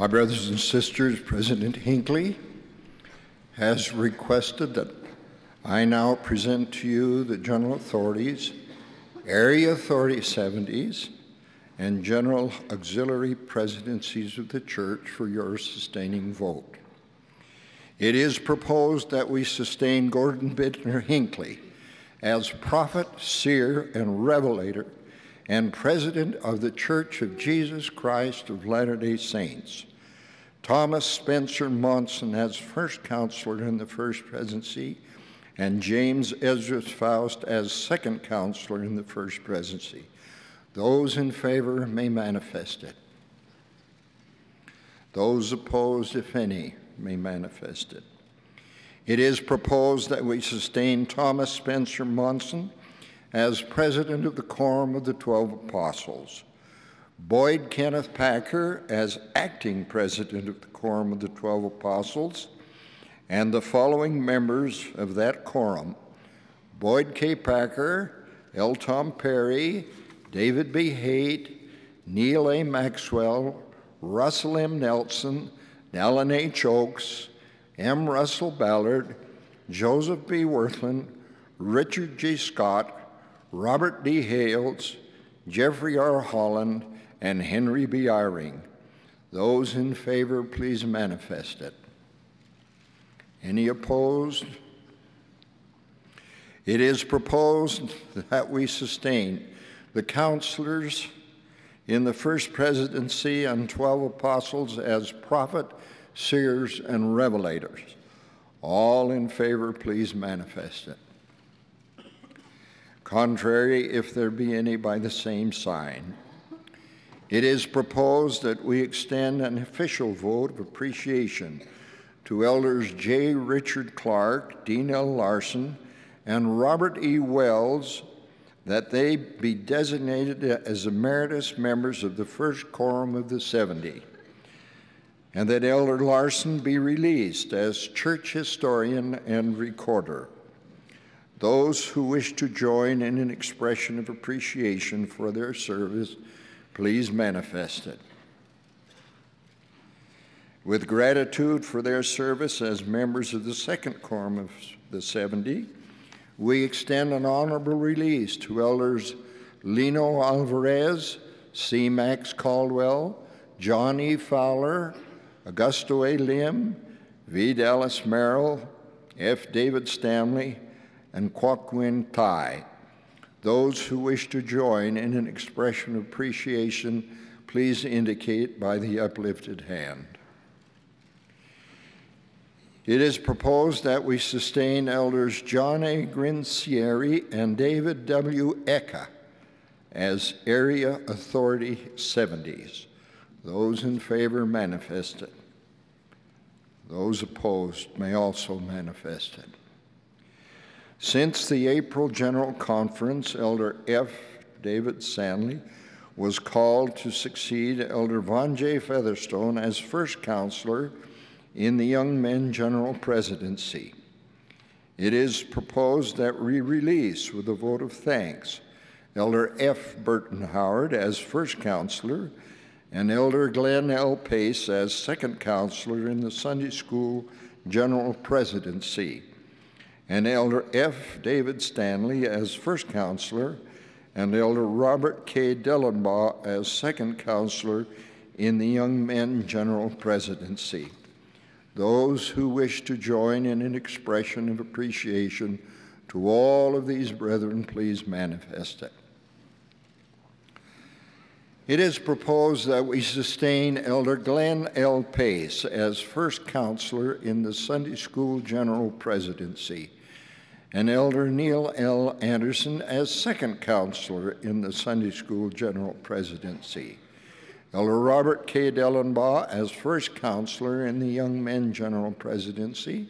My brothers and sisters, President Hinckley has requested that I now present to you the general authorities, area authority 70s, and general auxiliary presidencies of the church for your sustaining vote. It is proposed that we sustain Gordon Bitner Hinckley as prophet, seer, and revelator and president of the Church of Jesus Christ of Latter day Saints. Thomas Spencer Monson as first counselor in the first presidency, and James Esdras Faust as second counselor in the first presidency. Those in favor may manifest it. Those opposed, if any, may manifest it. It is proposed that we sustain Thomas Spencer Monson as president of the Quorum of the Twelve Apostles, Boyd Kenneth Packer as acting president of the Quorum of the Twelve Apostles, and the following members of that quorum Boyd K. Packer, L. Tom Perry, David B. Haight, Neal A. Maxwell, Russell M. Nelson, Dallin H. Oaks, M. Russell Ballard, Joseph B. Wirthlin, Richard G. Scott, Robert D. Hales, Jeffrey R. Holland, and Henry B. Eyring. Those in favor, please manifest it. Any opposed? It is proposed that we sustain the counselors in the first presidency and 12 apostles as prophet, seers, and revelators. All in favor, please manifest it. Contrary, if there be any by the same sign. It is proposed that we extend an official vote of appreciation to Elders J. Richard Clark, Dean L. Larsen, and Robert E. Wells that they be designated as emeritus members of the first quorum of the 70, and that Elder Larsen be released as church historian and recorder. Those who wish to join in an expression of appreciation for their service, please manifest it. With gratitude for their service as members of the second quorum of the 70, we extend an honorable release to elders Lino Alvarez, C. Max Caldwell, John E. Fowler, Augusto A. Lim, V. Dallas Merrell, F. David Stanley, and Kwok Tai. Those who wish to join in an expression of appreciation, please indicate by the uplifted hand. It is proposed that we sustain elders John A. Grinceri and David W. Eka as Area Authority 70s. Those in favor manifest it. Those opposed may also manifest it. Since the April General Conference, Elder F. David Stanley was called to succeed Elder Vaughn J. Featherstone as first counselor in the Young Men General Presidency. It is proposed that we release with a vote of thanks Elder F. Burton Howard as first counselor and Elder Glenn L. Pace as second counselor in the Sunday School General Presidency and Elder F. David Stanley as first counselor, and Elder Robert K. Dellenbach as second counselor in the Young Men General Presidency. Those who wish to join in an expression of appreciation to all of these brethren, please manifest it. It is proposed that we sustain Elder Glenn L. Pace as first counselor in the Sunday School General Presidency and Elder Neil L. Andersen as second counselor in the Sunday School General Presidency. Elder Robert K. Dellenbach as first counselor in the Young Men General Presidency,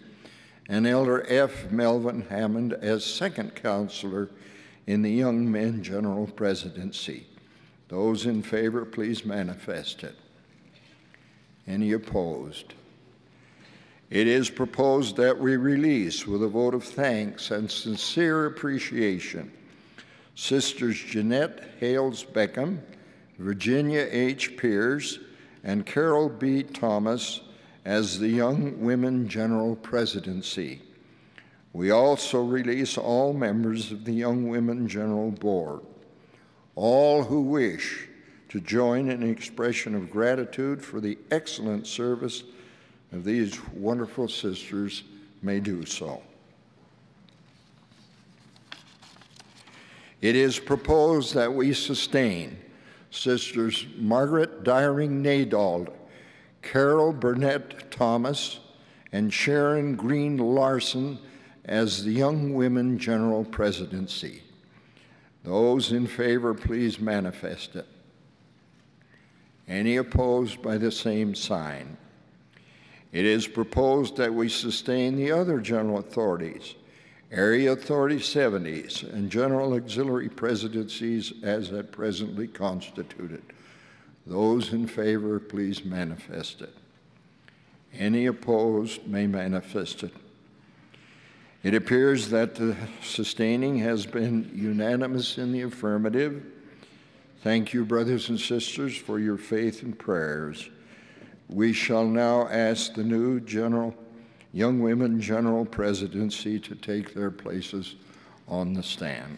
and Elder F. Melvin Hammond as second counselor in the Young Men General Presidency. Those in favor, please manifest it. Any opposed? It is proposed that we release with a vote of thanks and sincere appreciation Sisters Janette Hales Beckham, Virginia H. Pearce, and Carol B. Thomas as the Young Women General Presidency. We also release all members of the Young Women General Board. All who wish to join in an expression of gratitude for the excellent service of these wonderful sisters may do so. It is proposed that we sustain Sisters Margaret Dyreng Nadauld, Carol Burdett Thomas, and Sharon Greene Larsen as the Young Women General Presidency. Those in favor, please manifest it. Any opposed by the same sign. It is proposed that we sustain the other general authorities, area authority 70s, and general auxiliary presidencies as at presently constituted. Those in favor, please manifest it. Any opposed may manifest it. It appears that the sustaining has been unanimous in the affirmative. Thank you, brothers and sisters, for your faith and prayers. We shall now ask the new general, Young Women General Presidency to take their places on the stand.